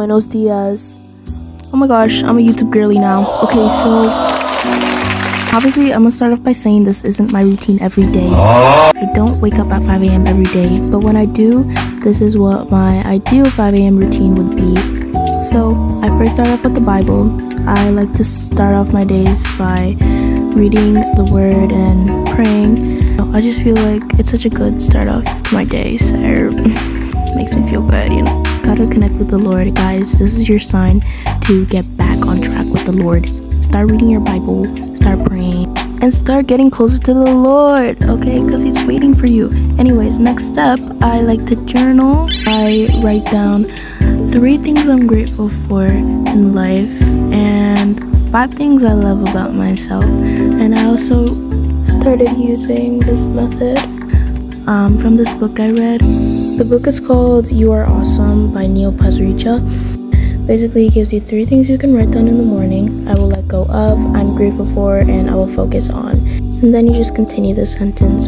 Buenos dias. Oh my gosh, I'm a YouTube girly now. Okay, so obviously I'm gonna start off by saying this isn't my routine every day. I don't wake up at 5 a.m. every day, but when I do, this is what my ideal 5 a.m. routine would be. So I first start off with the Bible. I like to start off my days by reading the word and praying. I just feel like it's such a good start off to my day. So makes me feel good, you know. Gotta connect with the Lord, guys. This is your sign to get back on track with the Lord. Start reading your Bible, start praying, and start getting closer to the Lord, okay? Because He's waiting for you. Anyways, next step, I like to journal. I write down three things I'm grateful for in life and five things I love about myself. And I also started using this method um, from this book I read. The book is called You Are Awesome by Neil Pasricha. Basically, it gives you three things you can write down in the morning I will let go of, I'm grateful for, and I will focus on. And then you just continue the sentence.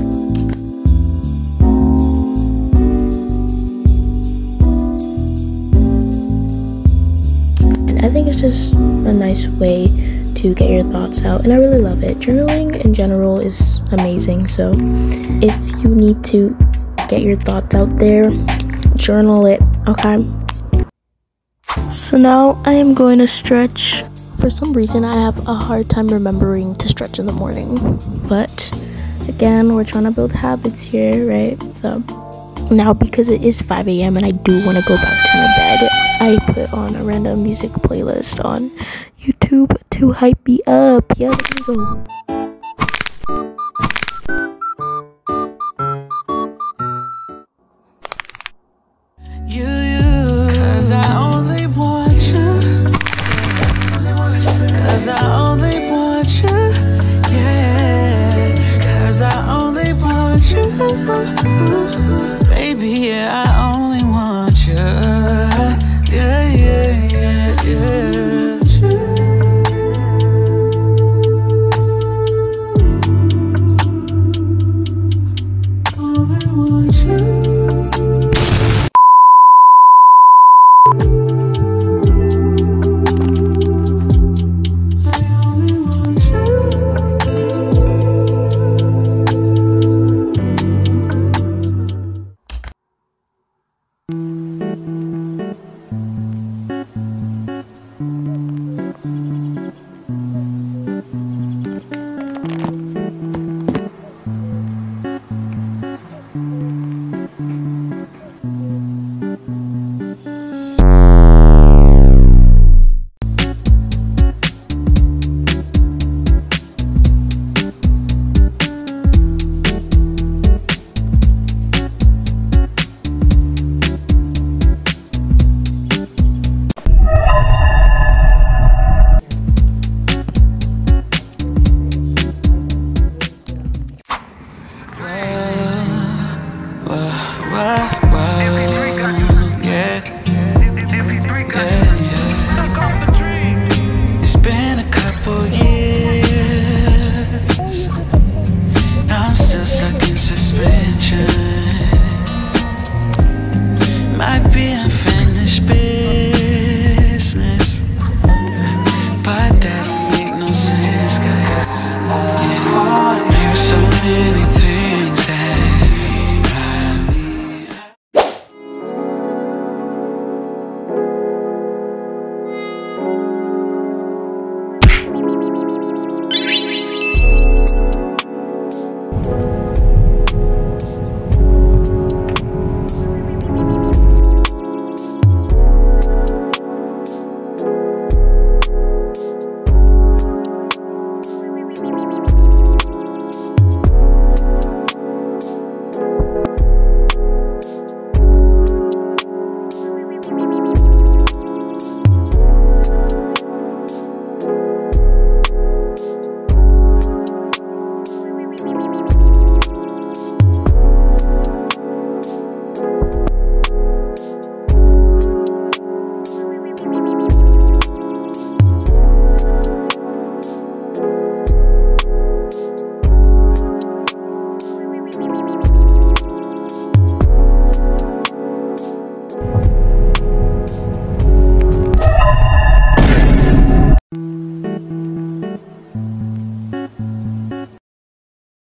And I think it's just a nice way to get your thoughts out, and I really love it. Journaling in general is amazing, so if you need to get your thoughts out there, journal it, okay? So now I am going to stretch. For some reason, I have a hard time remembering to stretch in the morning, but again, we're trying to build habits here, right? So now, because it is 5 a.m., and I do want to go back to my bed, I put on a random music playlist on YouTube to hype me up. Yeah, there we go.